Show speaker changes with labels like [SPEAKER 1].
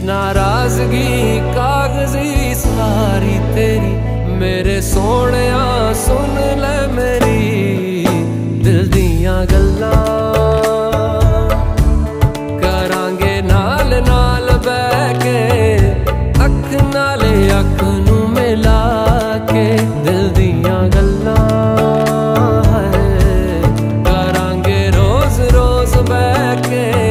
[SPEAKER 1] ਨਾਰਾਜ਼ਗੀ ਕਾਗਜ਼ੀ ਸਾਰੀ ਤੇਰੀ। ਮੇਰੇ ਸੋਹਣਿਆ ਸੁਣ ਲੈ ਮੇਰੀ। ਦਿਲ ਦੀਆਂ ਗੱਲਾਂ ਕਰਾਂਗੇ ਨਾਲ ਨਾਲ ਕੇ। ਅੱਖ ਨਾਲ ਅੱਖ ਨੂੰ ਮਿਲਾ ਕੇ। ਦਿਲ ਦੀਆਂ ਗੱਲਾਂ ਕਰਾਂਗੇ ਰੋਜ਼ ਰੋਜ਼ ਬਹਿ ਕੇ।